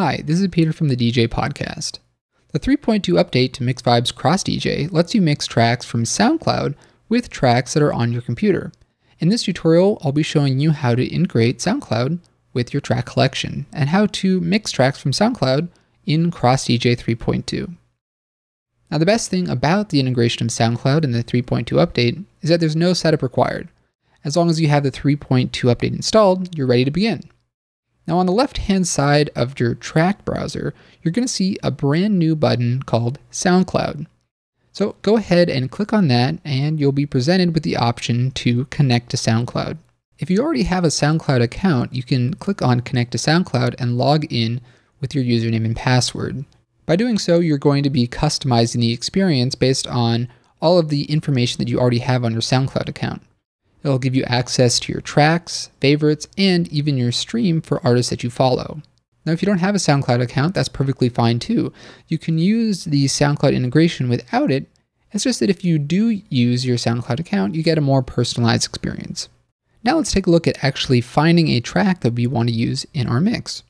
Hi, this is Peter from the DJ Podcast. The 3.2 update to Mixvibes Cross DJ lets you mix tracks from SoundCloud with tracks that are on your computer. In this tutorial, I'll be showing you how to integrate SoundCloud with your track collection and how to mix tracks from SoundCloud in Cross DJ 3.2. Now, the best thing about the integration of SoundCloud in the 3.2 update is that there's no setup required. As long as you have the 3.2 update installed, you're ready to begin. Now on the left hand side of your track browser, you're going to see a brand new button called SoundCloud. So go ahead and click on that and you'll be presented with the option to connect to SoundCloud. If you already have a SoundCloud account, you can click on connect to SoundCloud and log in with your username and password. By doing so, you're going to be customizing the experience based on all of the information that you already have on your SoundCloud account. It'll give you access to your tracks, favorites, and even your stream for artists that you follow. Now, if you don't have a SoundCloud account, that's perfectly fine too. You can use the SoundCloud integration without it. It's just that if you do use your SoundCloud account, you get a more personalized experience. Now let's take a look at actually finding a track that we want to use in our mix.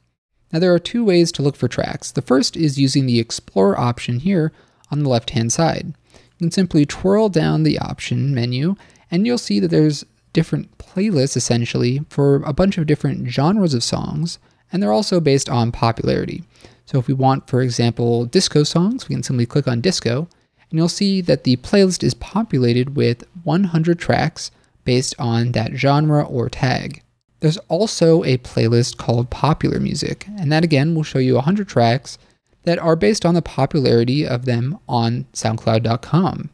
Now there are two ways to look for tracks. The first is using the Explore option here on the left hand side. You can simply twirl down the option menu and you'll see that there's different playlists essentially for a bunch of different genres of songs, and they're also based on popularity. So if we want, for example, disco songs, we can simply click on disco, and you'll see that the playlist is populated with 100 tracks based on that genre or tag. There's also a playlist called Popular Music, and that again will show you 100 tracks that are based on the popularity of them on SoundCloud.com.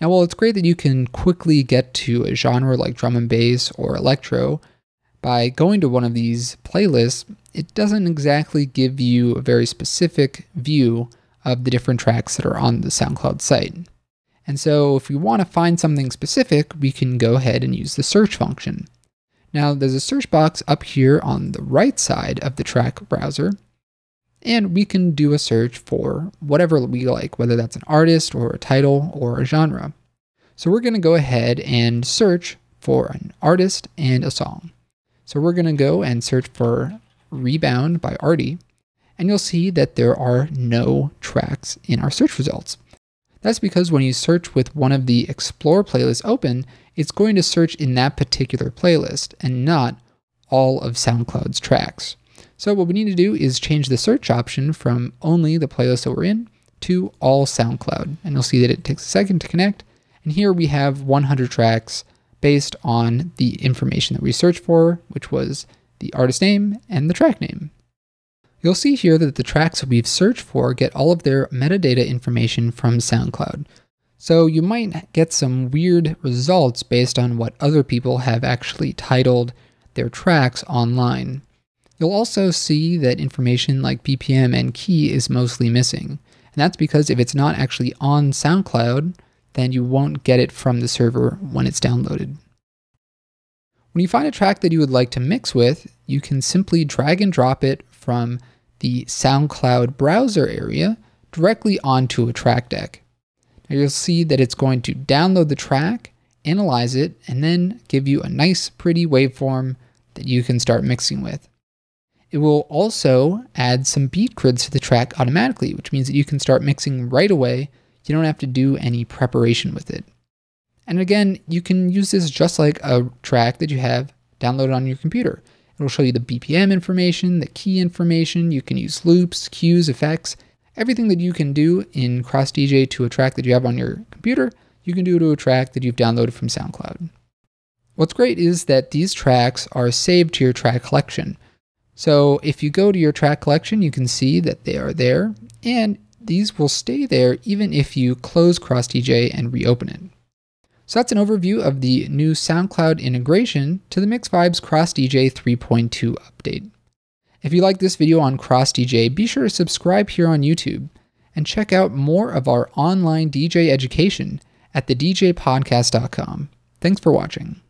Now, while it's great that you can quickly get to a genre like drum and bass or electro by going to one of these playlists, it doesn't exactly give you a very specific view of the different tracks that are on the SoundCloud site. And so, if we want to find something specific, we can go ahead and use the search function. Now, there's a search box up here on the right side of the track browser, and we can do a search for whatever we like, whether that's an artist or a title or a genre. So we're going to go ahead and search for an artist and a song. So we're going to go and search for Rebound by Arty, and you'll see that there are no tracks in our search results. That's because when you search with one of the Explore playlists open, it's going to search in that particular playlist and not all of SoundCloud's tracks. So what we need to do is change the search option from only the playlist that we're in to all SoundCloud. And you'll see that it takes a second to connect. And here we have 100 tracks based on the information that we searched for, which was the artist name and the track name. You'll see here that the tracks we've searched for get all of their metadata information from SoundCloud. So you might get some weird results based on what other people have actually titled their tracks online. You'll also see that information like BPM and key is mostly missing. And that's because if it's not actually on SoundCloud, then you won't get it from the server when it's downloaded. When you find a track that you would like to mix with, you can simply drag and drop it from the SoundCloud browser area directly onto a track deck. Now you'll see that it's going to download the track, analyze it, and then give you a nice pretty waveform that you can start mixing with. It will also add some beat grids to the track automatically, which means that you can start mixing right away. You don't have to do any preparation with it. And again, you can use this just like a track that you have downloaded on your computer. It'll show you the BPM information, the key information. You can use loops, cues, effects, everything that you can do in Cross DJ to a track that you have on your computer, you can do to a track that you've downloaded from SoundCloud. What's great is that these tracks are saved to your track collection. So if you go to your track collection, you can see that they are there, and these will stay there even if you close Cross DJ and reopen it. So that's an overview of the new SoundCloud integration to the Mixvibes Cross DJ 3.2 update. If you like this video on Cross DJ, be sure to subscribe here on YouTube and check out more of our online DJ education at thedjpodcast.com. Thanks for watching.